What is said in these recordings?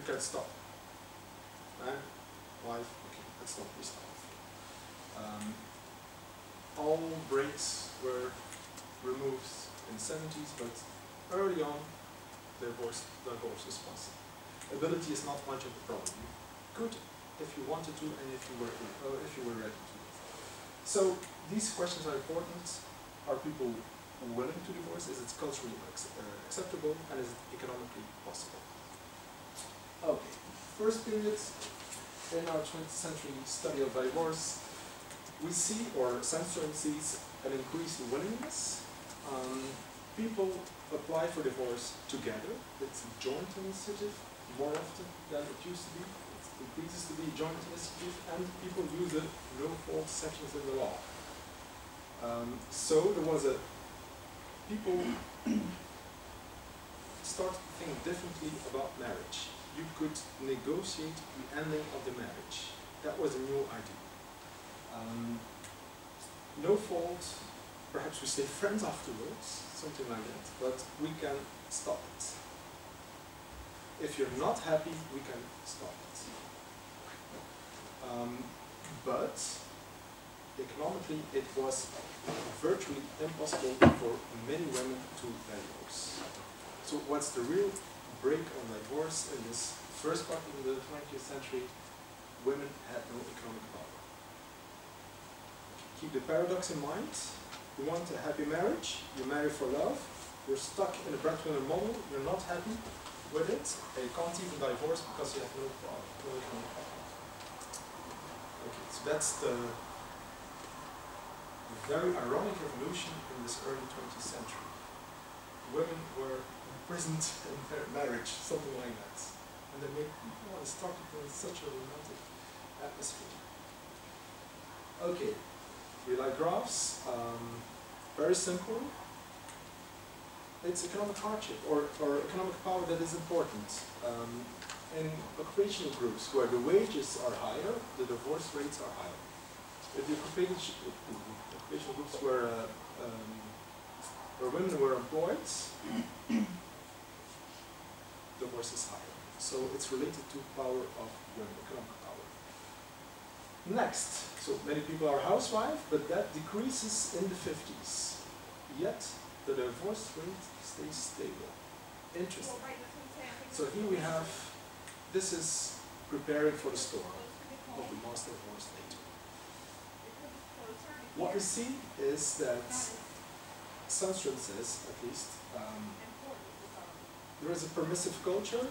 you can stop. Right? wife, okay, let's stop, we stop. Um, all brakes were removed in the 70s, but early on, divorce, divorce was possible. Ability is not much of a problem. You could if you wanted to and if you were, uh, if you were ready to. So these questions are important. Are people willing to divorce? Is it culturally uh, acceptable? And is it economically possible? Okay, first period in our 20th century study of divorce, we see, or Sandstrom sees, an increased willingness. Um, people apply for divorce together. It's a joint initiative more often than it used to be. It increases to be a joint initiative, and people use the no-fault sections in the law. Um, so there was a people started to think differently about marriage. You could negotiate the ending of the marriage. That was a new idea. Um, no fault, perhaps we stay friends afterwards, something like that, but we can stop it. If you're not happy, we can stop it. Um, but economically, it was virtually impossible for many women to divorce. So what's the real break on divorce in this first part of the 20th century? Women had no economic power. Keep the paradox in mind. You want a happy marriage, you marry for love, you're stuck in a breadwinner model, you're not happy with it, and you can't even divorce because you have no power, no economic power. Okay, so that's the very ironic evolution in this early 20th century. Women were imprisoned in their marriage, something like that. And they make people and started in such a romantic atmosphere. Okay, we like graphs. Um, very simple. It's economic hardship or, or economic power that is important. Um, in occupational groups where the wages are higher, the divorce rates are higher. If the occupational, occupational groups where, uh, um, where women were employed, divorce is higher. So it's related to power of women, economic power. Next, so many people are housewives, but that decreases in the 50s. Yet the divorce rate stays stable. Interesting. So here we have, this is preparing for the storm of the mass divorce later. What we see is that Says, at least, um, there is a permissive culture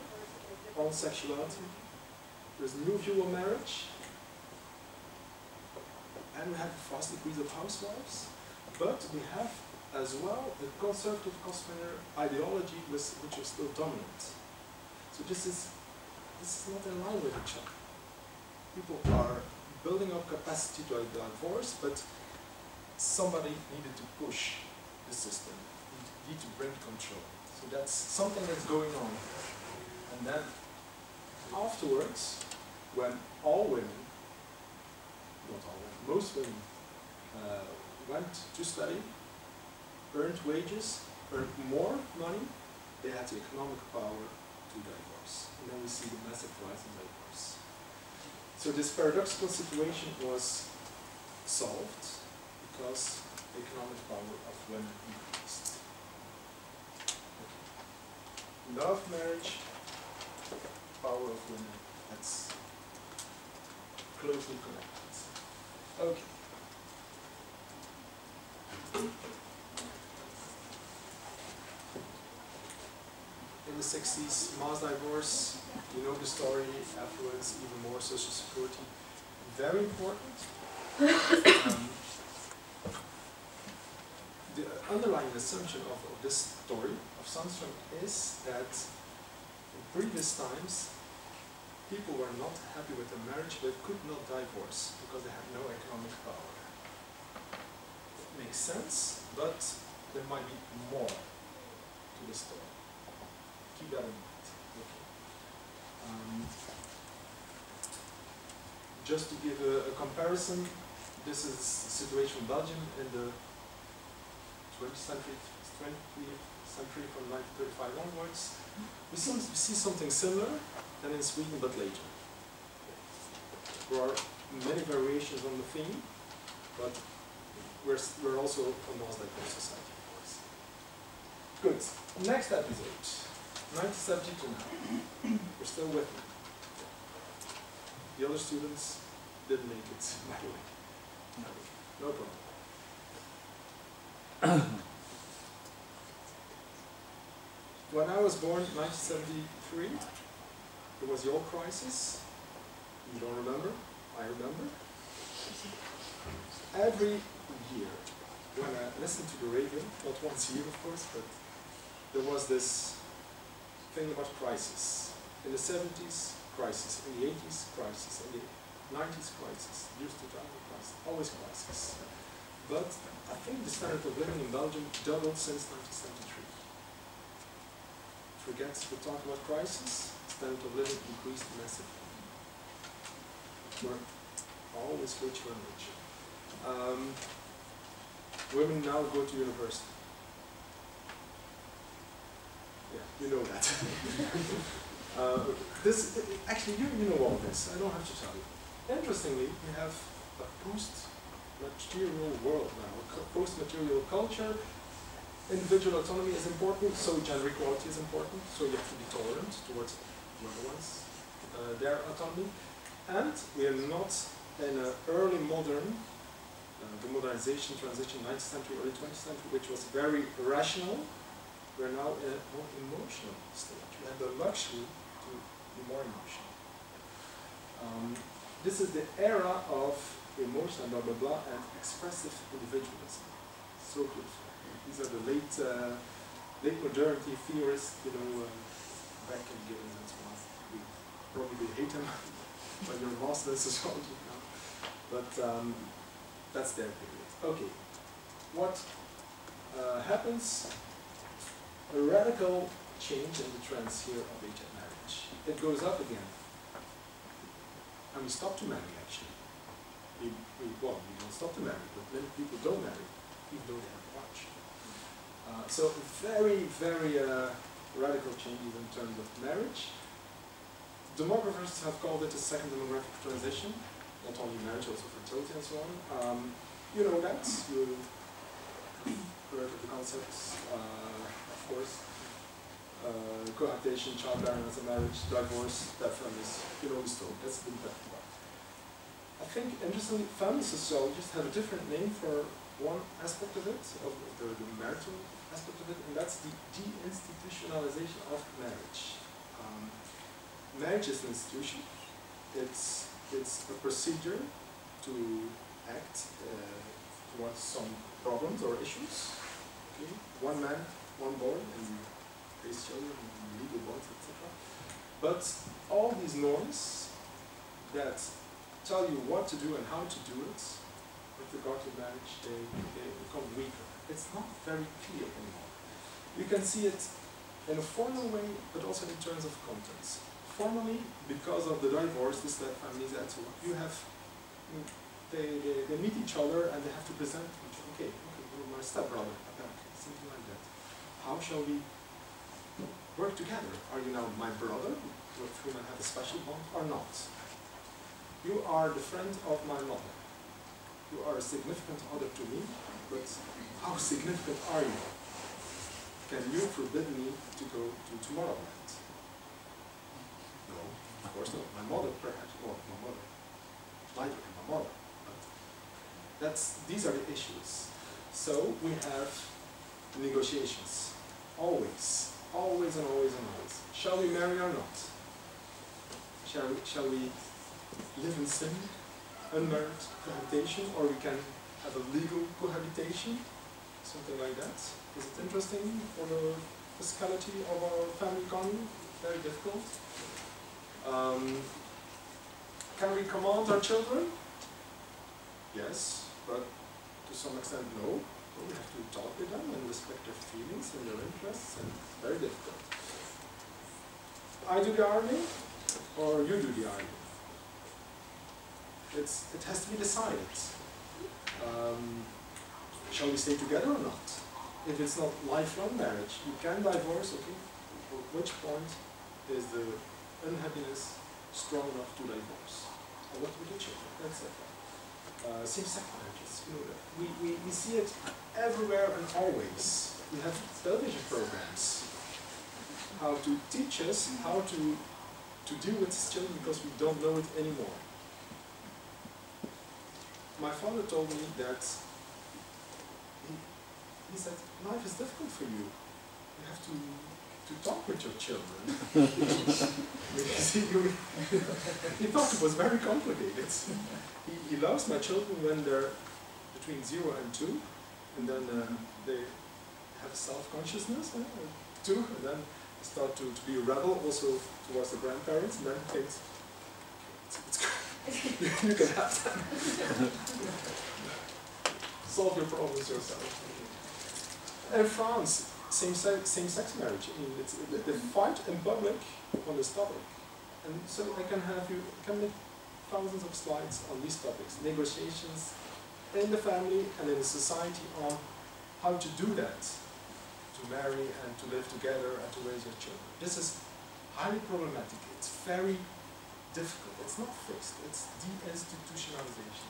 on sexuality. There's a new view of marriage. And we have a fast decrease of housewives. But we have as well the conservative cosplayer ideology which is still dominant. So this is this is not in line with each other. People are building up capacity to divorce, but somebody needed to push the system, need, need to bring control. So that's something that's going on. And then afterwards, when all women, not all women, most women uh, went to study, earned wages, earned more money, they had the economic power to divorce. And then we see the massive rise in divorce. So this paradoxical situation was solved because economic power of women increased. Okay. Love marriage, power of women, that's closely connected. Okay. In the 60s, mass divorce, you know the story, affluence, even more social security. Very important. Um, the underlying assumption of, of this story of Sandstrom is that in previous times, people were not happy with their marriage but could not divorce because they had no economic power. It makes sense, but there might be more to the story. Keep that in mind. Okay. Um, just to give a, a comparison, this is the situation in Belgium in the 20th century, 20th century from 1935 onwards. We see, we see something similar. than in Sweden, but later. There are many variations on the theme, but we're, we're also a Nasdaq society, of course. Good. Next episode, 1972 now. We're still with me. The other students didn't make it, by the way. No problem. when I was born in 1973, it was your crisis. You don't remember? I remember. Every year, when I listened to the radio, not once a year of course, but there was this thing about crisis. In the 70s, crisis. In the 80s, crisis. In the 90s, crisis. Years 2000, crisis. Always crisis. But I think the standard of living in Belgium doubled since 1973. Forget to talk about crisis, standard of living increased massively. We're always richer and richer. Um, women now go to university. Yeah, you know that. uh, this actually, you, you know all this. I don't have to tell you. Interestingly, we have a post-material world now, post-material culture. Individual autonomy is important, so gender equality is important. So you have to be tolerant towards the other ones, uh, their autonomy. And we are not in an early modern, uh, the modernization transition, 19th century, early 20th century, which was very rational. We're now in a more emotional stage. We have the luxury to be more emotional. Um, this is the era of emotion, blah blah blah, and expressive individualism. So beautiful. These are the late, uh, late modernity theorists, you know, uh, Beck and Giddens and so. We probably hate them, but you're master in sociology now. But um, that's their period. Okay, what uh, happens? A radical change in the trends here of age at marriage. It goes up again. And we stop to marry actually. We, we, well, we don't stop to marry, but many people don't marry, even though they have a watch. Uh, so very, very uh, radical changes in terms of marriage. Demographers have called it a second demographic transition, not only marriage, also fertility and so on. Um, you know that, you heard of the concepts, uh, of course. Uh, cohabitation, childbearing as a marriage, divorce, death families, you know the story, that's been talked about. I think, interestingly, family sociologists have a different name for one aspect of it, of the, the marital aspect of it, and that's the deinstitutionalization of marriage. Um, marriage is an institution. It's it's a procedure to act uh, towards some problems or issues. Okay, one man, one boy, and raise children, legal bonds, etc. But all these norms that tell you what to do and how to do it with regard to marriage, they, they become weaker. It's not very clear anymore. You can see it in a formal way, but also in terms of contents. Formally, because of the divorce, the step families, and so on, you have, mm, they, they, they meet each other and they have to present each other. Okay, okay, you're my stepbrother, apparently, something like that. How shall we work together? Are you now my brother, with whom I have a special bond, or not? You are the friend of my mother. You are a significant other to me, but how significant are you? Can you forbid me to go to Tomorrowland? No, of course not. My mother, perhaps, or my mother. Neither can my mother. But that's, these are the issues. So we have negotiations. Always. Always and always and always. Shall we marry or not? Shall shall we live in sin, unmarried cohabitation, or we can have a legal cohabitation, something like that. Is it interesting for the fiscality of our family economy? Very difficult. Um, can we command our children? Yes, but to some extent no. We have to talk with them and respect their feelings and their interests, and it's very difficult. I do the ironing, or you do the ironing it's, it has to be decided. Um, shall we stay together or not? If it's not lifelong marriage, you can divorce, okay. At which point is the unhappiness strong enough to divorce. And what with the children, etc. Uh, same-sex marriages, you know, we, we, we see it everywhere and always. We have television programs how to teach us how to to deal with these children because we don't know it anymore. My father told me that he, he said, life is difficult for you. You have to to talk with your children. he thought it was very complicated. He, he loves my children when they're between zero and two, and then um, they have self-consciousness, uh, two, and then start to, to be a rebel also towards the grandparents, and then it's, it's you can have. Solve your problems yourself. In France, same-sex same sex marriage, it's, they fight in public on this topic. And so I can have you, can make thousands of slides on these topics, negotiations in the family and in the society on how to do that to marry and to live together and to raise your children. This is highly problematic. It's very difficult. It's not fixed. It's deinstitutionalization.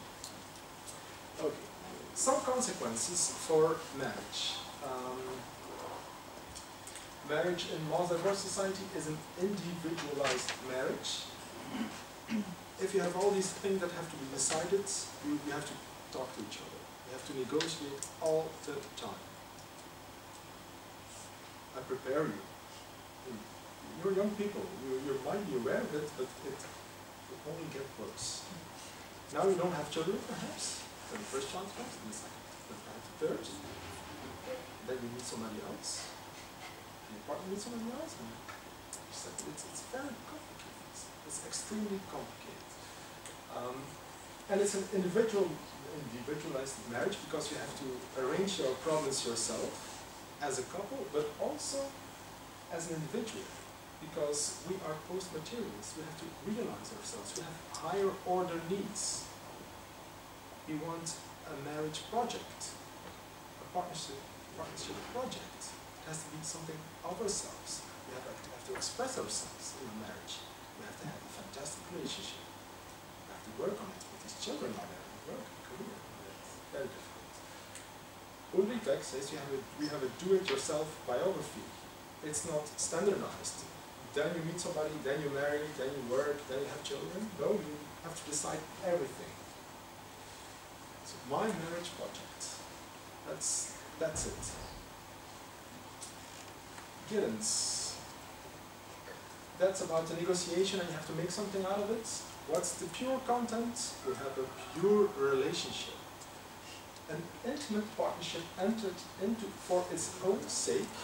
Okay. Some consequences for marriage. Um, marriage in most diverse society is an individualized marriage. if you have all these things that have to be decided, you, you have to talk to each other. You have to negotiate all the time. I prepare you. You're young people. You, you might be aware of it, but it will only get worse. Now you don't have children, perhaps. Then the first child comes, and the second, then the third. Then you meet somebody else. And your partner meets somebody else. And it's, it's, very complicated. It's, it's extremely complicated. Um, and it's an individual, individualized marriage because you have to arrange your problems yourself as a couple, but also as an individual, because we are post-materialists. We have to realize ourselves. We have higher order needs. We want a marriage project, a partnership, partnership project. It has to be something of ourselves. We have to, have to express ourselves in a marriage. We have to have a fantastic relationship. We have to work on it with these children are there, work, career. It's very difficult. Ulrich Beck says you have a, we have a do-it-yourself biography. It's not standardized. Then you meet somebody, then you marry, then you work, then you have children. No, you have to decide everything. So my marriage project. That's that's it. Giddens. That's about the negotiation and you have to make something out of it. What's the pure content? We have a pure relationship an intimate partnership entered into for its own sake.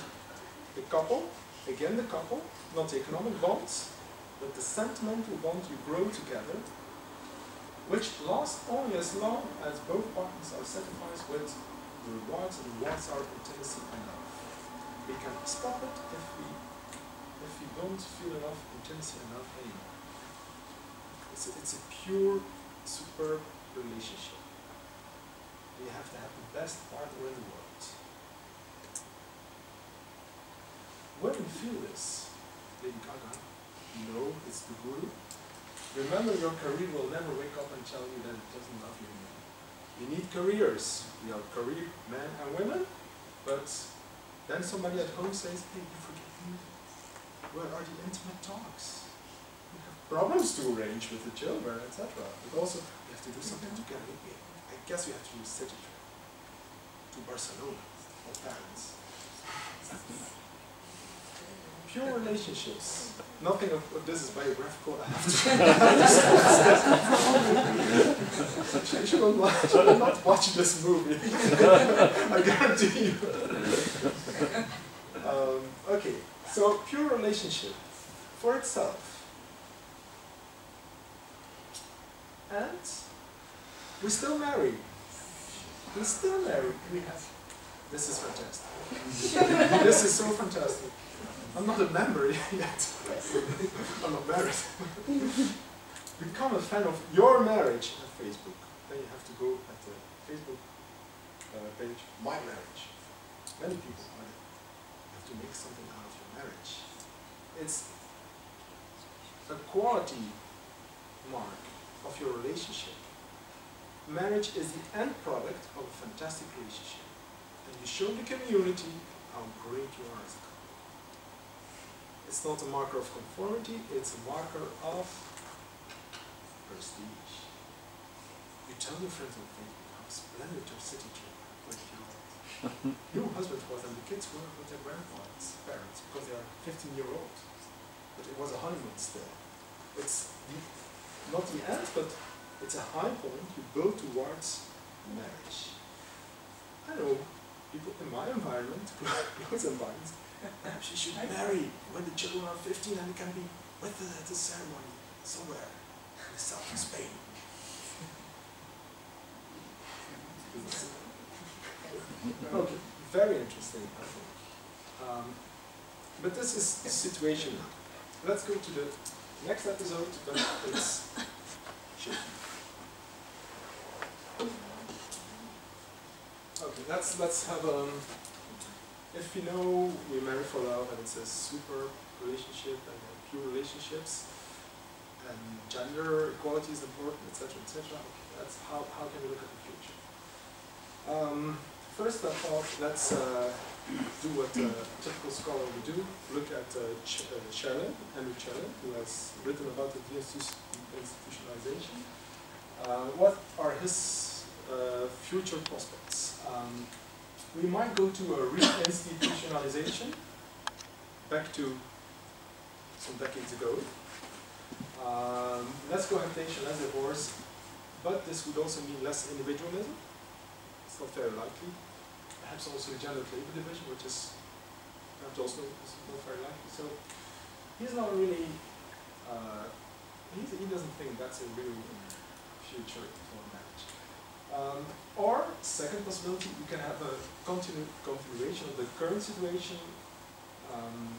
The couple, again the couple, not the economic bonds, but the sentimental bond you grow together, which lasts only as long as both partners are satisfied with the rewards and rewards are intimacy love. We can stop it if we if we don't feel enough and love anymore. It's a, it's a pure, superb relationship you have to have the best partner in the world. When you feel this, Lady Gaga, know it's the guru. Remember your career will never wake up and tell you that it doesn't love you anymore. Need careers. We are career men and women, but then somebody at home says, hey, you forget me. Where are the intimate talks? We have problems to arrange with the children, etc. But also, we have to do something together I guess we have to use city to Barcelona for parents. Pure relationships. Nothing of, of this is biographical. I have to. you will not, you will not watch this movie. I guarantee you. Um, okay, so pure relationship for itself. And we still married. We still married. We have. This is fantastic. this is so fantastic. I'm not a member yet. I'm not married. Become a fan of your marriage at Facebook. Then you have to go at the Facebook uh, page, My Marriage. Many people are You have to make something out of your marriage. It's a quality mark of your relationship. Marriage is the end product of a fantastic relationship. And you show the community how great you are as a couple. It's not a marker of conformity, it's a marker of prestige. You tell your friends on Facebook how splendid your city trip your your husband was and the kids were with their grandparents, parents, because they are 15 year old. But it was a honeymoon still. It's the, not the end, but it's a high point you build towards marriage. I know people in my environment, close environments, perhaps you should marry when the children are 15 and can be with the, at the ceremony somewhere in the south of Spain. okay, very interesting, I think. Um, but this is the situation now. Let's go to the next episode, but it's shaky. Okay, let's let's have um. If you know we marry for love and it's a super relationship and pure relationships, and gender equality is important, etc., etc. That's how how can we look at the future? Um, first, I thought let's uh, do what a typical scholar would do: look at uh, Ch uh, Henry Cherlin, who has written about the institutionalization. Uh, what are his uh, future prospects? Um, we might go to a re-institutionalization, back to some decades ago. Um, less cohabitation, less divorce, but this would also mean less individualism. It's not very likely. Perhaps also gender labor division, which is perhaps also not very likely. So he's not really, uh, he's, he doesn't think that's a real future. Um, or, second possibility, we can have a continu continuation of the current situation um,